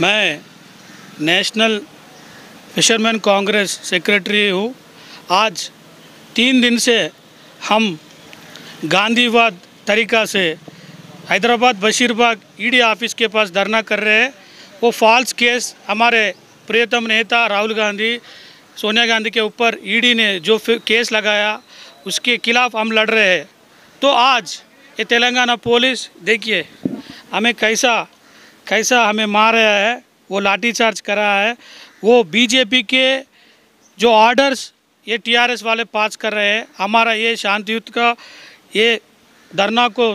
मैं national fisherman Congress secretary हूँ। आज तीन दिन से हम गांधीवाद तरीका से हैदराबाद बशीरबाग ईडी ऑफ़िस के पास धरना कर रहे हैं। वो फॉल्स केस हमारे प्रियतम नेता राहुल गांधी, सोनिया गांधी के ऊपर ईडी ने जो केस लगाया, उसके खिलाफ हम लड़ रहे हैं। तो आज ये तेलंगाना पुलिस, देखिए, हमें कैसा कैसा हमें मार रहा है, वो लाठी चार्ज कर रहा है, वो बीजेपी के जो ऑर्डर्स ये टीआरएस वाले पास कर रहे हैं, हमारा ये शांतियुत का, ये धरना को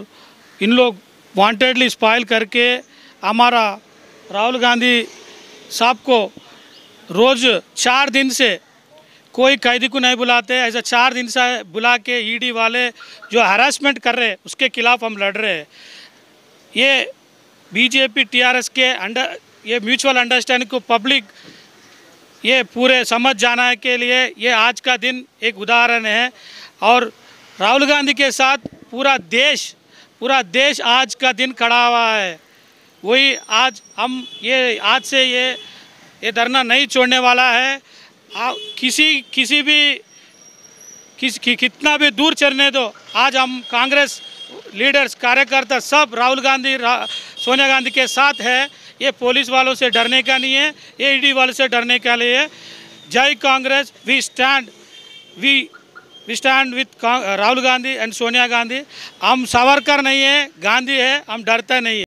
इन लोग वांटेडली स्पाइल करके हमारा राहुल गांधी साहब को रोज़ चार दिन से कोई कैदी को नहीं बुलाते, ऐसा चार दिन से बुला के ईडी वाले जो हरासमेंट कर रहे हैं, उसके खिलाफ हम लड़ रहे हैं। ये बीजेपी टीआरएस के अंडर ये म्यूचुअल अंडरस्टैंडिंग को पब्लिक ये पूरे समझ जाना के लिए ये आज का दिन एक उदाहरण है। और राहुल गांधी के साथ पूरा देश पूरा देश आज का दिन खड़ा हुआ है। वही आज हम ये आज से ये ये धरना नहीं छोड़ने वाला है। आ, किसी किसी भी किस कि, कितना भी दूर चलने दो आज हम कांग्रेस लीडर्स कार्यकर्ता सब राहुल गांधी रा, सोनिया गांधी के साथ है। ये पुलिस वालों से डरने का नहीं है, ये ईडी वालों से डरने का लिए है। जय Congress we stand we we stand with Rahul Gandhi and Sonia Gandhi. हम सावरकर नहीं है, गांधी है, हम डरते नहीं है।